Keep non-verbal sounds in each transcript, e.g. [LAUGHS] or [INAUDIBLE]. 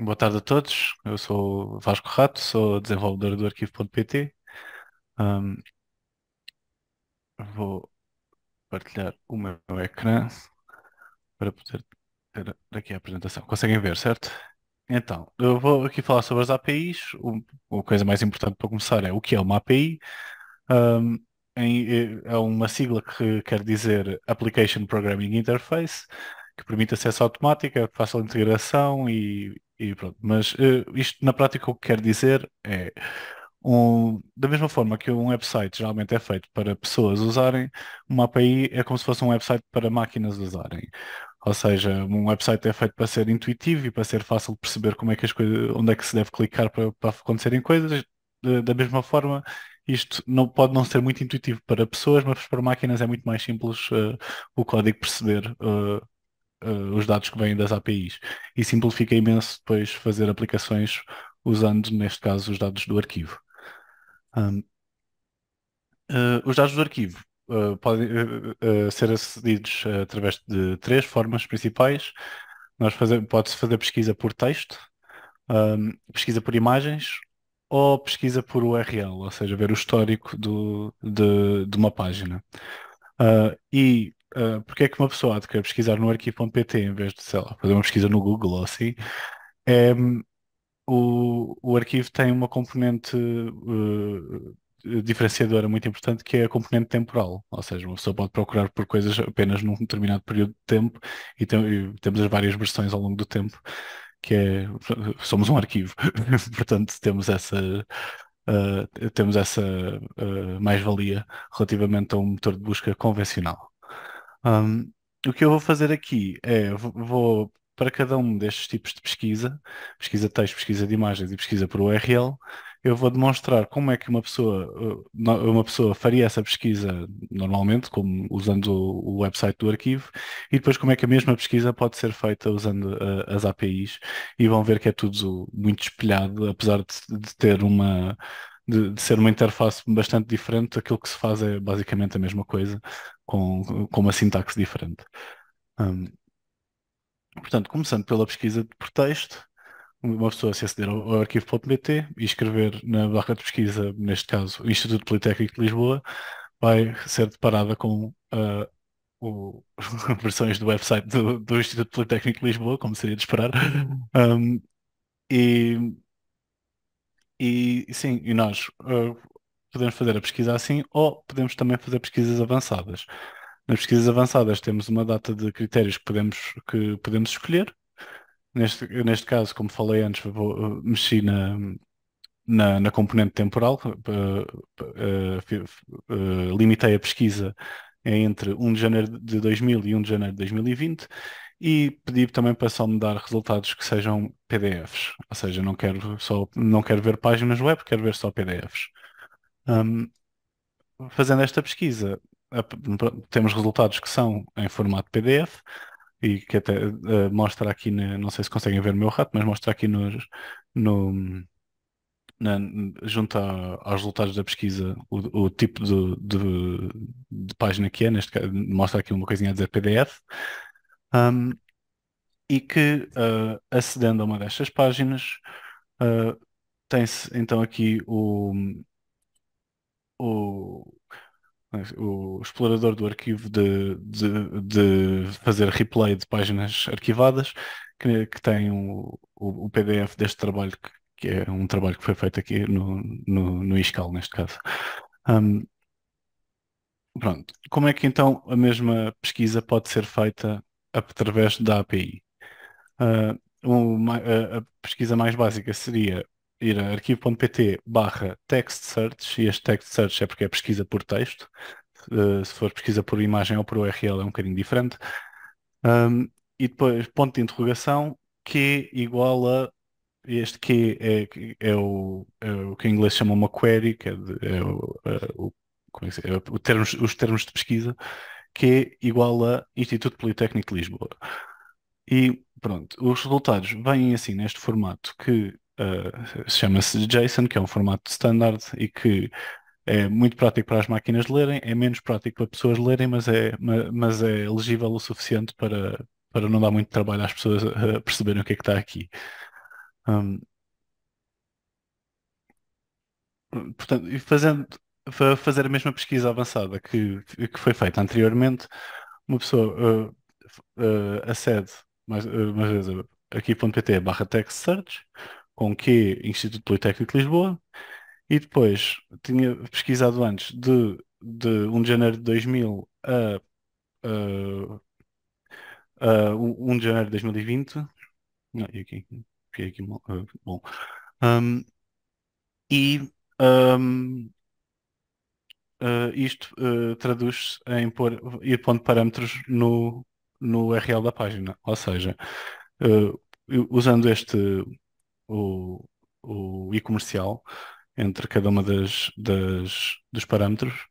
Boa tarde a todos. Eu sou Vasco Rato, sou desenvolvedor do arquivo.pt. Um, vou partilhar o meu ecrã para poder ter aqui a apresentação. Conseguem ver, certo? Então, eu vou aqui falar sobre as APIs. A coisa mais importante para começar é o que é uma API. Um, é uma sigla que quer dizer Application Programming Interface, que permite acesso automático, é fácil integração e, e pronto. Mas uh, isto na prática o que quer dizer é um, da mesma forma que um website geralmente é feito para pessoas usarem, uma API é como se fosse um website para máquinas usarem. Ou seja, um website é feito para ser intuitivo e para ser fácil de perceber como é que as coisas, onde é que se deve clicar para, para acontecerem coisas. Da mesma forma, isto não, pode não ser muito intuitivo para pessoas, mas para máquinas é muito mais simples uh, o código perceber uh, uh, os dados que vêm das APIs e simplifica imenso depois fazer aplicações usando, neste caso, os dados do arquivo. Um, uh, os dados do arquivo uh, podem ser acedidos através de três formas principais. Nós pode-se fazer pesquisa por texto, um, pesquisa por imagens ou pesquisa por URL, ou seja, ver o histórico do, de, de uma página. Uh, e uh, porque é que uma pessoa há de querer pesquisar no arquivo.pt em vez de, sei lá, fazer uma pesquisa no Google ou assim, é, o, o arquivo tem uma componente uh, diferenciadora muito importante que é a componente temporal, ou seja, uma pessoa pode procurar por coisas apenas num determinado período de tempo e, tem, e temos as várias versões ao longo do tempo, que é, somos um arquivo, [LAUGHS] portanto temos essa uh, temos essa uh, mais-valia relativamente a um motor de busca convencional. Um, o que eu vou fazer aqui é, vou para cada um destes tipos de pesquisa, pesquisa de texto, pesquisa de imagens e pesquisa por URL, eu vou demonstrar como é que uma pessoa, uma pessoa faria essa pesquisa normalmente, como usando o website do arquivo, e depois como é que a mesma pesquisa pode ser feita usando uh, as APIs, e vão ver que é tudo muito espelhado, apesar de, de ter uma de, de, ser uma interface bastante diferente, aquilo que se faz é basicamente a mesma coisa, com, com uma sintaxe diferente. Um, portanto, começando pela pesquisa por texto, uma pessoa se aceder ao, ao arquivo.pt e escrever na barra de pesquisa, neste caso, o Instituto Politécnico de Lisboa, vai ser deparada com uh, o, [LAUGHS] versões do website do, do, Instituto Politécnico de Lisboa, como seria de esperar. Um, e e sim, e nós uh, podemos fazer a pesquisa assim ou podemos também fazer pesquisas avançadas. Nas pesquisas avançadas temos uma data de critérios que podemos, que podemos escolher. Neste, neste caso, como falei antes, vou, uh, mexi na, na, na, componente temporal, uh, limitei a pesquisa entre 1 de janeiro de 2000 e 1 de janeiro de 2020 e pedi também para só me dar resultados que sejam PDFs, ou seja, não quero só não quero ver páginas web, quero ver só PDFs. Um, fazendo esta pesquisa, temos resultados que são em formato PDF e que até uh, mostra aqui, na, não sei se conseguem ver o meu rato, mas mostra aqui no, no na, junto a, aos resultados da pesquisa o, o tipo de, de, de, página que é, neste caso, mostra aqui uma coisinha a dizer PDF. Um, e que, uh, acedendo a uma destas páginas, uh, tem-se então aqui o, o, o explorador do arquivo de, de, de fazer replay de páginas arquivadas, que, que tem o, o, o PDF deste trabalho, que, que, é um trabalho que foi feito aqui no, no, no ISCAL, neste caso. Um, pronto. Como é que então a mesma pesquisa pode ser feita através da API. Uh, uma, a, pesquisa mais básica seria ir a arquivo.pt barra text search, e este text search é porque é pesquisa por texto. Uh, se for pesquisa por imagem ou por URL é um bocadinho diferente. Um, e depois ponto de interrogação que igual a este que é, é, o, é o que em inglês chama uma query, que é, de, é o, é o, é que é, termos, os termos de pesquisa, que é igual a Instituto Politécnico de Lisboa. E pronto, os resultados vêm assim neste formato que uh, chama-se JSON, que é um formato standard e que é muito prático para as máquinas lerem, é menos prático para pessoas lerem, mas é, mas é legível o suficiente para, para não dar muito trabalho às pessoas a perceberem o que é que está aqui. Um, portanto, fazendo, fa- fazer a mesma pesquisa avançada que, que foi feita anteriormente, uma pessoa uh, uh, acede mais, uh, mais vezes a aqui.pt barra text search com Q Instituto Politécnico de Lisboa e depois tinha pesquisado antes de, de 1 de janeiro de 2000 a, uh, a 1 de janeiro de 2020 não, e aqui, aqui uh, bom. Um, e um, uh, isto uh, traduz em pôr, ir pondo parâmetros no, no URL da página. Ou seja, uh, usando este o, o e-comercial entre cada uma das, das dos parâmetros,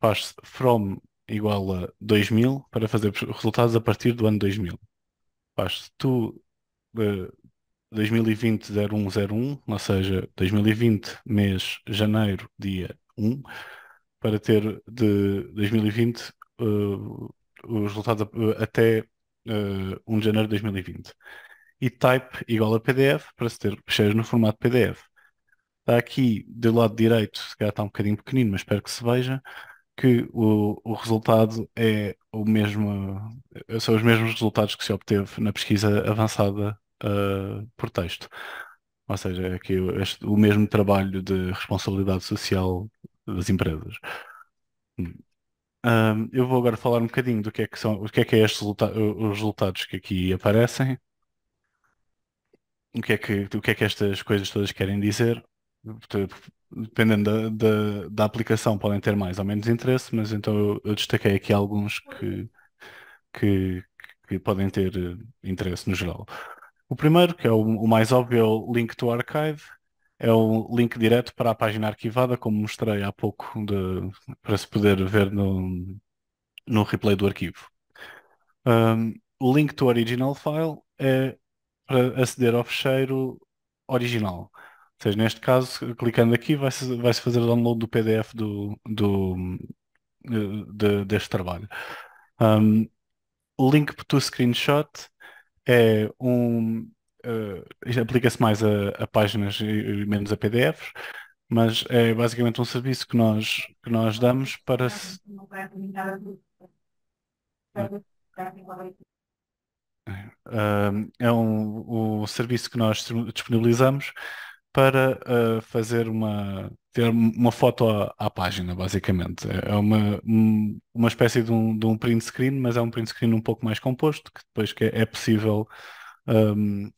faz from igual a 2000 para fazer resultados a partir do ano 2000. Faz tu uh, 2020 0101, ou seja, 2020 mês janeiro dia 1, para ter de 2020 uh, os resultados uh, até uh, 1 de janeiro de 2020. E type igual a PDF para se ter fecheiros no formato PDF. Está aqui do lado direito, se calhar está um bocadinho pequenino, mas espero que se veja, que o, o resultado é o mesmo, são os mesmos resultados que se obteve na pesquisa avançada uh, por texto. Ou seja, aqui este, o mesmo trabalho de responsabilidade social das empresas. Um, eu vou agora falar um bocadinho do que é que são, o que é que é estes os resultados que aqui aparecem, o que é que, o que é que estas coisas todas querem dizer. Dependendo da, da, da aplicação, podem ter mais ou menos interesse, mas então eu, eu destaquei aqui alguns que, que, que podem ter interesse no geral. O primeiro, que é o, o mais óbvio, é o Link to Archive. É o link direto para a página arquivada, como mostrei há pouco, de, para se poder ver no, no replay do arquivo. Um, o link to original file é para aceder ao fecheiro original. Ou seja, neste caso, clicando aqui, vai-se vai -se fazer o download do PDF do, do, de, deste trabalho. Um, o link to screenshot é um. Uh, aplica-se mais a, a, páginas e menos a PDFs, mas é basicamente um serviço que nós, que nós damos para. Se... Uh, é um, o serviço que nós disponibilizamos para uh, fazer uma ter uma foto à, à, página, basicamente. É uma, uma espécie de um, de um print screen, mas é um print screen um pouco mais composto, que depois que é, é possível um,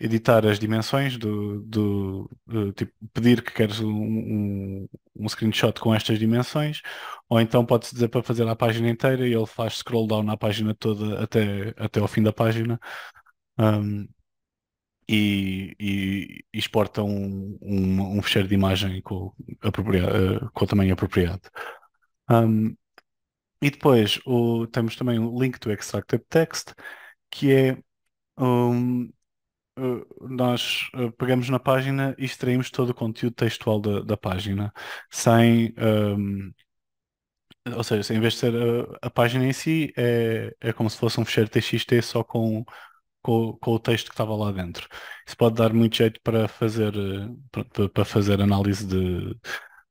editar as dimensões do, do, tipo, pedir que queres um, um, um, screenshot com estas dimensões, ou então pode-se dizer para fazer a página inteira e ele faz scroll down na página toda até, até ao fim da página. Um, e, e, e exporta um, um, um fecheiro de imagem com, apropriado, com o tamanho apropriado. E depois o, temos também o link to extracted text, que é um, nós pegamos na página e extraímos todo o conteúdo textual da, da página, sem, um, ou seja, em vez de ser a, a, página em si, é, é como se fosse um fecheiro TXT só com com, com o texto que estava lá dentro. Isso pode dar muito jeito para fazer, para fazer análise de,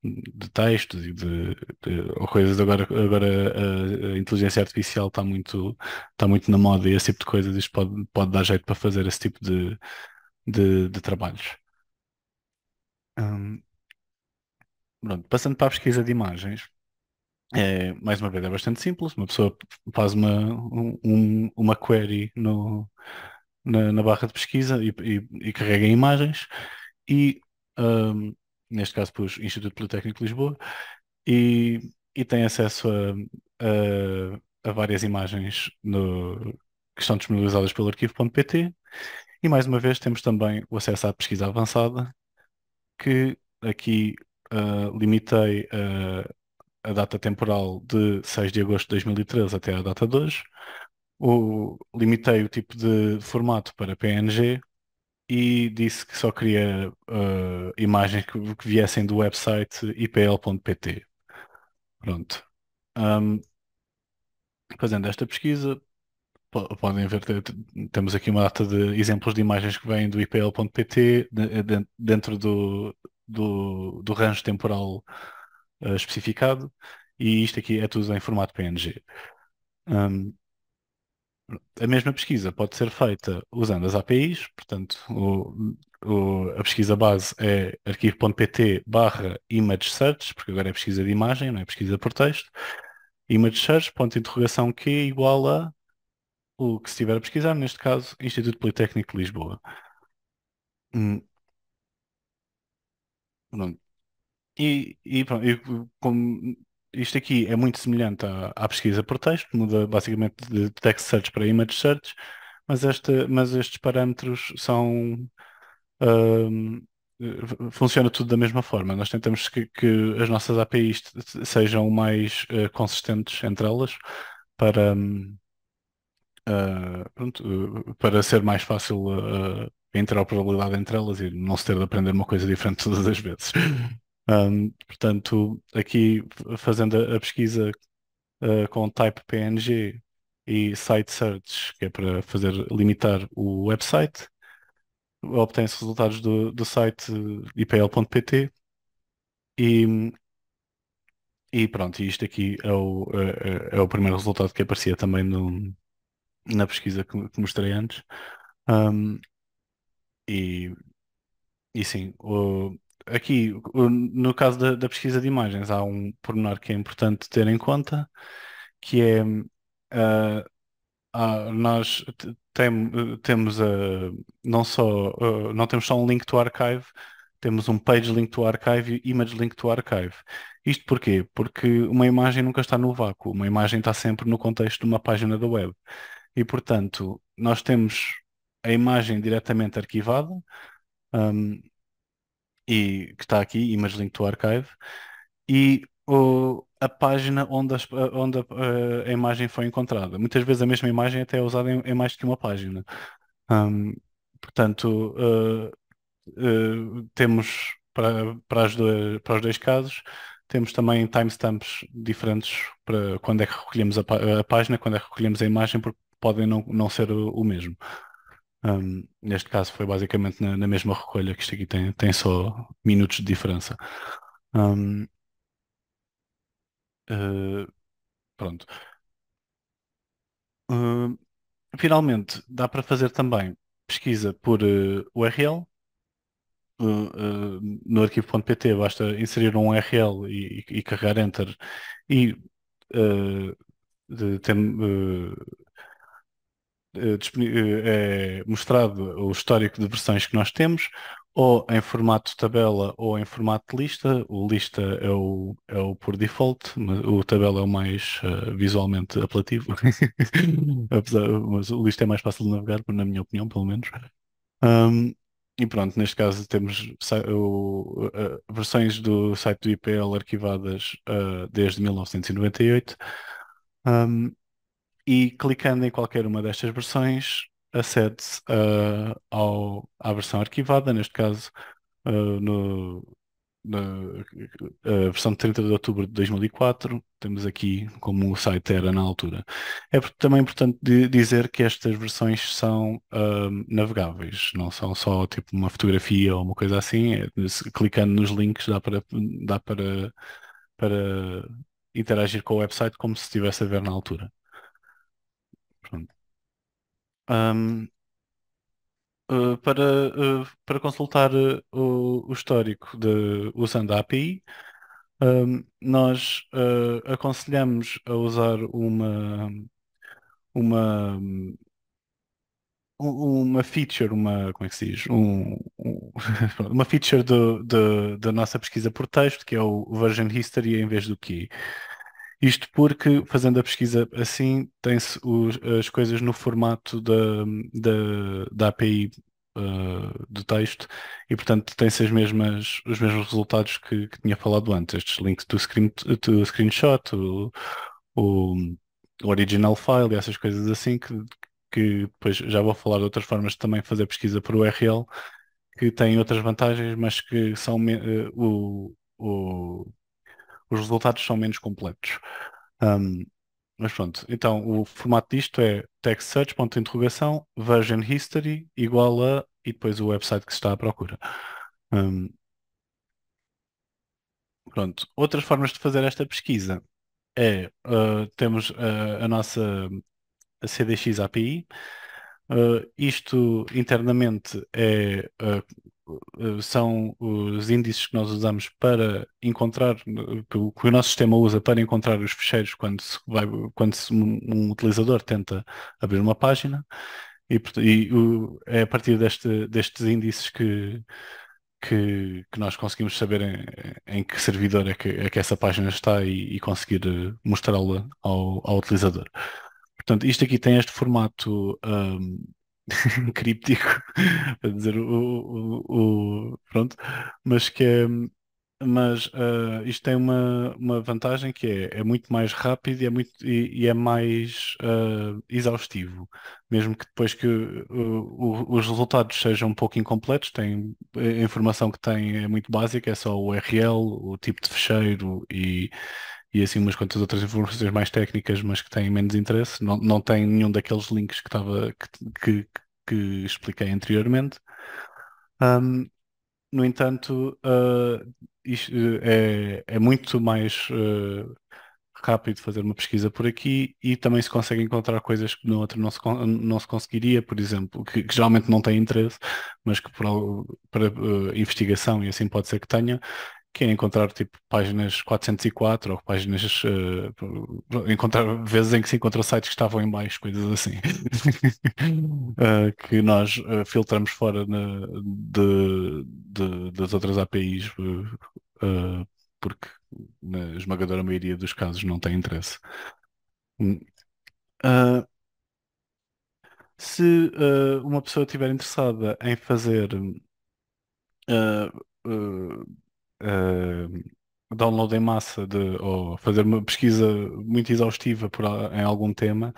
de textos e de, de ou coisas. Agora, agora a, a, inteligência artificial está muito, está muito na moda e esse tipo de coisas. Isto pode, pode dar jeito para fazer esse tipo de, de, de trabalhos. Um, pronto, passando para a pesquisa de imagens. É, mais uma vez, é bastante simples. Uma pessoa faz uma, um, uma query no, na, na barra de pesquisa e, e, e carrega em imagens e, um, neste caso, pus Instituto Politécnico de Lisboa e, e tem acesso a, a, a várias imagens no, que estão disponibilizadas pelo arquivo.pt e, mais uma vez, temos também o acesso à pesquisa avançada que aqui uh, limitei a data temporal de 6 de agosto de 2013 até a data de hoje. O, limitei o tipo de formato para PNG e disse que só queria uh, imagens que, que, viessem do website ipl.pt. Pronto. Um, fazendo esta pesquisa, po- podem ver, te- te- temos aqui uma data de exemplos de imagens que vêm do ipl.pt de- dentro do, do, do range temporal eh, especificado e isto aqui é tudo em formato PNG. Um, a mesma pesquisa pode ser feita usando as APIs, portanto, o- o- a pesquisa base é arquivo.pt barra image search, porque agora é pesquisa de imagem, não é pesquisa por texto. Image search, ponto de interrogação Q igual a o que se estiver a pesquisar, neste caso, Instituto Politécnico de Lisboa. Hum. E, e pronto, e como isto aqui é muito semelhante à, à pesquisa por texto, muda basicamente de text search para image search, mas, esta, mas estes parâmetros são. hum, eh, funciona tudo da mesma forma. Nós tentamos que, que as nossas APIs sejam mais eh, consistentes entre elas para, ah, pronto, uh, para ser mais fácil uh, a interoperabilidade entre elas e não se ter de aprender uma coisa diferente [LAUGHS] todas as vezes. Um, portanto, aqui fazendo a, pesquisa uh, com type PNG e site search, que é para fazer limitar o website, obtém-se resultados do, do site ipl.pt e, e pronto, isto aqui é o, é, é- é o primeiro resultado que aparecia também no, na pesquisa que, que mostrei antes. Um, e, e sim, o- aqui no caso da, da pesquisa de imagens há um pormenor que é importante ter em conta, que é ah, nós te- tem- temos a não só ah, não temos só um link to archive, temos um page link to archive e image link to archive. Isto porquê? Porque uma imagem nunca está no vácuo, uma imagem está sempre no contexto de uma página da web. E portanto, nós temos a imagem diretamente arquivada, um, e que está aqui, Image Link to Archive, e o- a página onde, as- onde a, a imagem foi encontrada. Muitas vezes a mesma imagem até é usada em, em mais que uma página. Um, portanto, uh, uh, temos para, para, as dois, para os dois casos, temos também timestamps diferentes para quando é que recolhemos a, a página, quando é que recolhemos a imagem, porque podem não, não ser o, o mesmo. Um, neste caso foi basicamente na, na mesma recolha, que isto aqui tem, tem só minutos de diferença. Um, uh, pronto. Uh, finalmente, dá para fazer também pesquisa por uh, URL. Uh, uh, no arquivo.pt basta inserir um URL e, e- e carregar Enter e tem, uh, eh, disponi- eh, é mostrado o histórico de versões que nós temos, ou em formato tabela ou em formato de lista. O lista é o, é o por default, mas o tabela é o mais eh, visualmente apelativo. [LAUGHS] Apesar, mas o lista é mais fácil de navegar, na minha opinião, pelo menos. Um, e pronto, neste caso temos o- eh, versões do site do IPL arquivadas eh, desde 1998. Um, e clicando em qualquer uma destas versões, acede-se ao, à versão arquivada, neste caso ah, no, na a versão de 30 de outubro de 2004, temos aqui como o site era na altura. É também importante di- dizer que estas versões são ah, navegáveis, não são só tipo uma fotografia ou uma coisa assim, é, clicando nos links dá para, dá para, para interagir com o website como se estivesse a ver na altura. Pronto. Ahm, uh, para, uh, para consultar uh, o, o histórico de, usando a API, ahm, nós aconselhamos a usar uma, uma, um- uma feature, uma, como é que se diz? Um, um- [LAUGHS] uma feature do, do- da nossa pesquisa por texto, que é o version history em vez do key. Isto porque, fazendo a pesquisa assim, tem-se as coisas no formato da, da, da API uh, do texto e, portanto, tem-se os mesmos resultados que, que tinha falado antes. Estes links do, screen, do screenshot, o, o, original file e essas coisas assim que, que depois já vou falar de outras formas de também fazer pesquisa por URL que têm outras vantagens, mas que são eh, o, o- os resultados são menos completos. Um, mas pronto, então o formato disto é text search, ponto de interrogação, version history, igual a, e depois o website que se está à procura. Um, pronto, outras formas de fazer esta pesquisa é, uh, temos uh, a nossa a CDX API, uh, isto internamente é eh, são os índices que nós usamos para encontrar, que o, nosso sistema usa para encontrar os ficheiros quando, se vai, quando se, um, um utilizador tenta abrir uma página e, e o, é a partir deste, destes índices que, que, que, nós conseguimos saber em, em que servidor é que, é que, essa página está e, e conseguir eh, mostrá-la ao, ao, utilizador. Portanto, isto aqui tem este formato um, [LAUGHS] críptico, [LAUGHS] para dizer o, o, o, pronto, mas que é, mas uh, isto tem uma, uma vantagem que é, é muito mais rápido e é, muito, e, e é mais uh, exaustivo. Mesmo que depois que os resultados sejam um pouco incompletos, tem, a informação que tem é muito básica, é só o URL, o tipo de fecheiro e, e assim umas quantas outras informações mais técnicas, mas que têm menos interesse. Não, não tem nenhum daqueles links que, estava, que, que, que expliquei anteriormente. Um, no entanto, uh, isto é, é, muito mais uh, rápido fazer uma pesquisa por aqui e também se consegue encontrar coisas que no outro não se, não se conseguiria, por exemplo, que, que geralmente não têm interesse, mas que para, para uh, investigação e assim pode ser que tenha, que é encontrar tipo páginas 404 ou páginas uh, encontrar vezes em que se encontra sites que estavam em baixo, coisas assim uh, [LAUGHS] que nós uh, filtramos fora na, de, de, das outras APIs porque na esmagadora maioria dos casos não tem interesse. se uma pessoa estiver interessada em fazer uh, download em massa de, ou fazer uma pesquisa muito exaustiva por, em algum tema,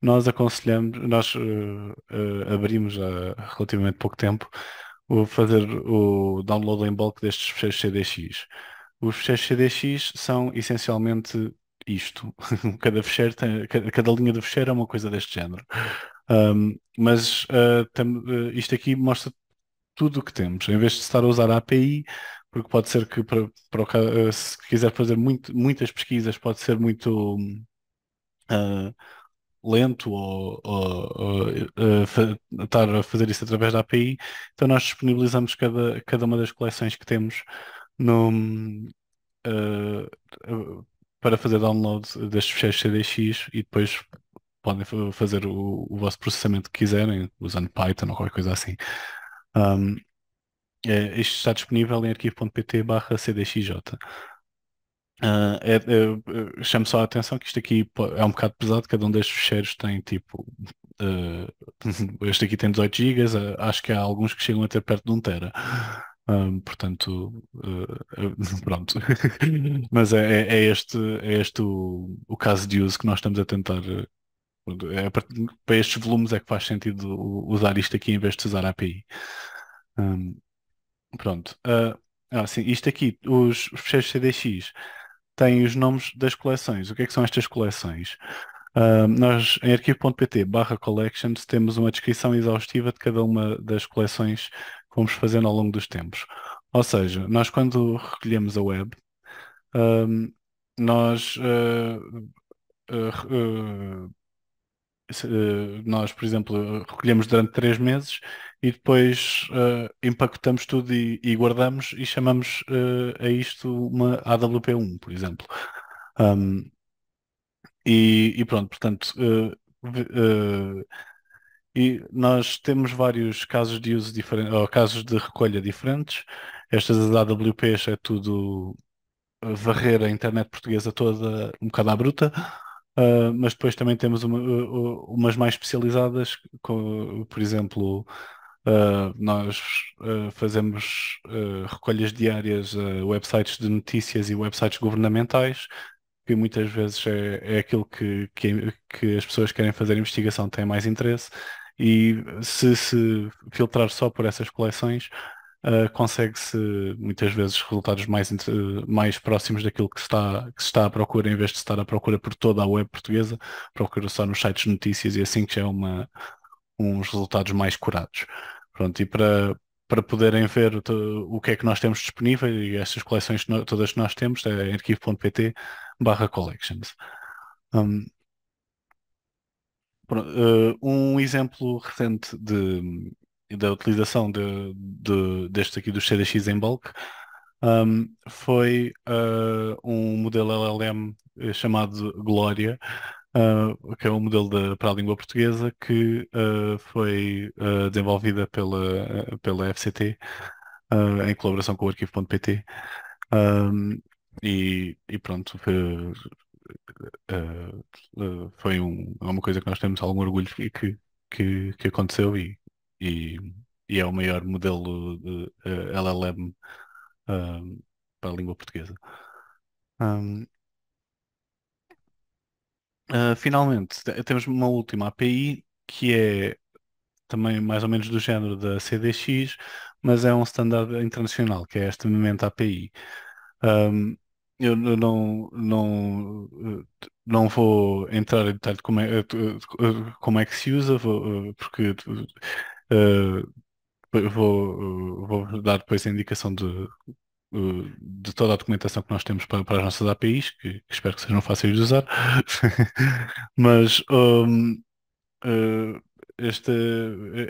nós aconselhamos, nós uh, uh, abrimos há relativamente pouco tempo o fazer o download em bulk destes fecheiros CDX. Os fecheiros CDX são essencialmente isto. [LAUGHS] cada, fecheiro tem, cada, linha do fecheiro é uma coisa deste género. Um, mas uh, uh, isto aqui mostra tudo o que temos. Em vez de estar a usar a API, porque pode ser que para, para eh, se quiser fazer muito, muitas pesquisas pode ser muito uh, lento ou, ou, uh, estar a fazer isso através da API, então nós disponibilizamos cada, cada uma das coleções que temos no, uh, para fazer download destes fecheiros CDX e depois podem fazer o, o vosso processamento que quiserem, usando Python ou qualquer coisa assim. Um, é, isto está disponível em arquivo.pt barra cdxj. Uh, é, é, chamo só a atenção que isto aqui é um bocado pesado, cada um destes ficheiros tem tipo uh, [LAUGHS] este aqui tem 18 GB, uh, acho que há alguns que chegam a ter perto de 1 tera. portanto, [LAUGHS] pronto. [LAUGHS] Mas é, é, é, este, é este o, o caso de uso que nós estamos a tentar. É, para estes volumes é que faz sentido usar isto aqui em vez de usar a API. Um, Pronto. Uh, ah, sim, isto aqui, os, os fecheiros CDX têm os nomes das coleções. O que é que são estas coleções? Uh, nós, em arquivo.pt barra collections, temos uma descrição exaustiva de cada uma das coleções que vamos fazendo ao longo dos tempos. Ou seja, nós quando recolhemos a web, uh, nós uh, nós, por exemplo, recolhemos durante três meses e depois uh, empacotamos tudo e, e, guardamos e chamamos uh, a isto uma AWP1, por exemplo. Um, e, e, pronto, portanto, uh, e nós temos vários casos de uso diferentes, ou casos de recolha diferentes. Estas AWPs é tudo varrer a internet portuguesa toda um bocado à bruta. Uh, mas depois também temos uma, uh, umas mais especializadas, com, por exemplo, Uh, nós uh, fazemos uh, recolhas diárias a websites de notícias e websites governamentais, que muitas vezes é, é aquilo que, que, que, as pessoas querem fazer investigação têm mais interesse, e se se filtrar só por essas coleções, consegue-se muitas vezes resultados mais, mais próximos daquilo que se, está, que se está à procura, em vez de estar à procura por toda a web portuguesa, procura só nos sites de notícias e assim que já é uma, uns resultados mais curados. Pronto, e para, para poderem ver o, que é que nós temos disponível e estas coleções todas que nós temos é arquivo.pt barra collections. Um, uh, um exemplo recente de, da utilização de, de, deste aqui do CDX em bulk um, foi uh, um modelo LLM eh, chamado Glória, uh, que é um modelo de, para a língua portuguesa que uh, foi desenvolvida pela, pela FCT em colaboração com o arquivo.pt. E, e, pronto, foi, foi um, é uma coisa que nós temos algum orgulho e que, que, que aconteceu e e, e é o maior modelo de uh, LLM para a língua portuguesa. Um, uh, finalmente, temos uma última API que é também mais ou menos do género da CDX, mas é um standard internacional, que é esta Memento API. Um, eu não, não, não vou entrar em detalhe como é, como é que se usa, vou, porque Uh, vou, vou dar depois a indicação de, de toda a documentação que nós temos para, para as nossas APIs, que, que, espero que sejam fáceis de usar. [LAUGHS] Mas um, uh, esta,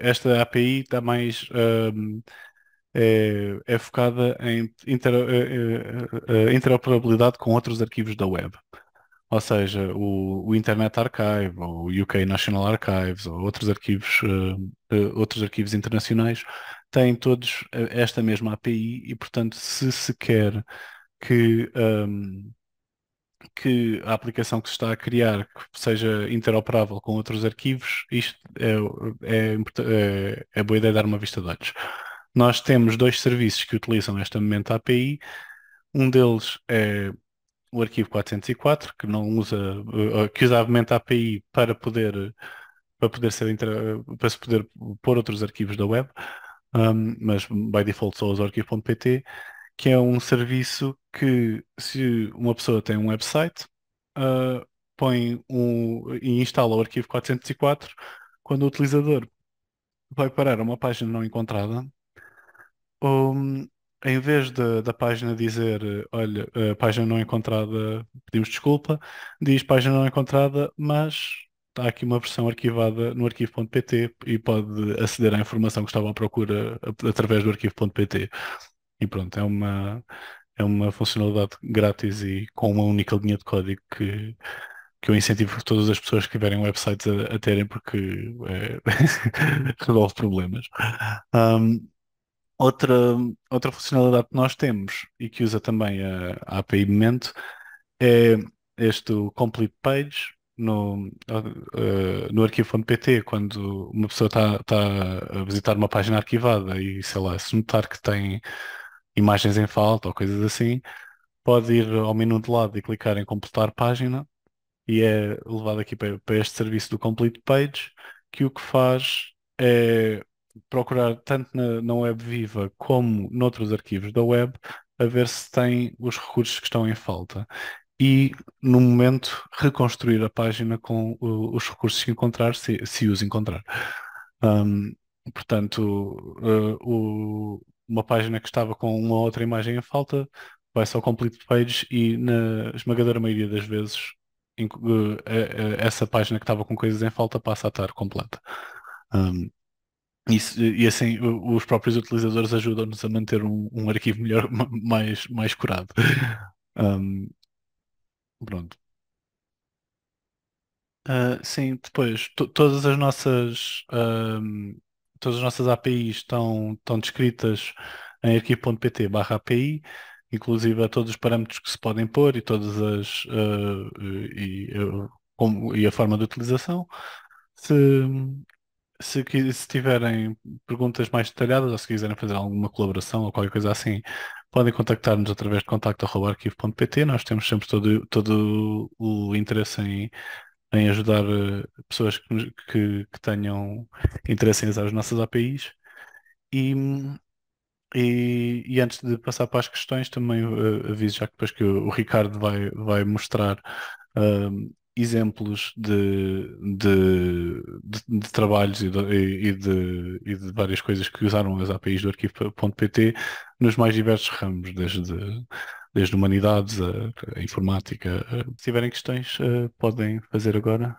esta API está mais um, é, é, focada em inter, uh, interoperabilidade com outros arquivos da web. Ou seja, o, o, Internet Archive, ou o UK National Archives, ou outros arquivos, uh, uh, outros arquivos internacionais, têm todos esta mesma API e, portanto, se se quer que, um, que a aplicação que se está a criar seja interoperável com outros arquivos, isto é, é, é, é boa ideia dar uma vista de olhos. Nós temos dois serviços que utilizam esta momento API. Um deles é o arquivo 404, que não usa, uh, que usa a API para poder, para poder ser para se poder pôr outros arquivos da web, um, mas by default só usa o arquivo.pt, que é um serviço que se uma pessoa tem um website, uh, põe um, e instala o arquivo 404, quando o utilizador vai parar a uma página não encontrada, um, em vez de, da página dizer, olha, página não encontrada, pedimos desculpa, diz página não encontrada, mas está aqui uma versão arquivada no arquivo.pt e pode aceder à informação que estava à procura através do arquivo.pt. E pronto, é uma, é uma funcionalidade grátis e com uma única linha de código que, que eu incentivo todas as pessoas que tiverem websites a, a terem porque é, [LAUGHS] resolve problemas. Um, Outra, outra funcionalidade que nós temos e que usa também a, a API Memento é este Complete Page no, uh, no arquivo.pt, quando uma pessoa está tá a visitar uma página arquivada e, sei lá, se notar que tem imagens em falta ou coisas assim, pode ir ao menu de lado e clicar em completar página e é levado aqui para, este serviço do Complete Page, que o que faz é procurar tanto na, na web viva como noutros arquivos da web a ver se tem os recursos que estão em falta e, no momento, reconstruir a página com os recursos que encontrar, se, se os encontrar. Um, portanto, uh, o, uma página que estava com uma outra imagem em falta vai só complete page e, na esmagadora maioria das vezes, uh, essa página que estava com coisas em falta passa a estar completa. Um, isso, e assim os próprios utilizadores ajudam-nos a manter um, um arquivo melhor, [LAUGHS] mais, mais curado. Um, pronto. Uh, sim, depois todas as nossas todas as nossas APIs estão, estão descritas em arquivo.pt barra API, inclusive a todos os parâmetros que se podem pôr e todas as uh, e, uh, como, e a forma de utilização. Se, se, se tiverem perguntas mais detalhadas ou se quiserem fazer alguma colaboração ou qualquer coisa assim, podem contactar-nos através de contacto.arquivo.pt. Nós temos sempre todo, todo o interesse em, em ajudar eh, pessoas que, que, que tenham interesse em usar as nossas APIs. E E, e antes de passar para as questões, também uh, aviso já que depois que o, Ricardo vai, vai mostrar um, exemplos de, de, de, de trabalhos e de, e, de, e de várias coisas que usaram as APIs do arquivo.pt nos mais diversos ramos, desde, desde humanidades a, a informática. Se tiverem questões, uh, podem fazer agora.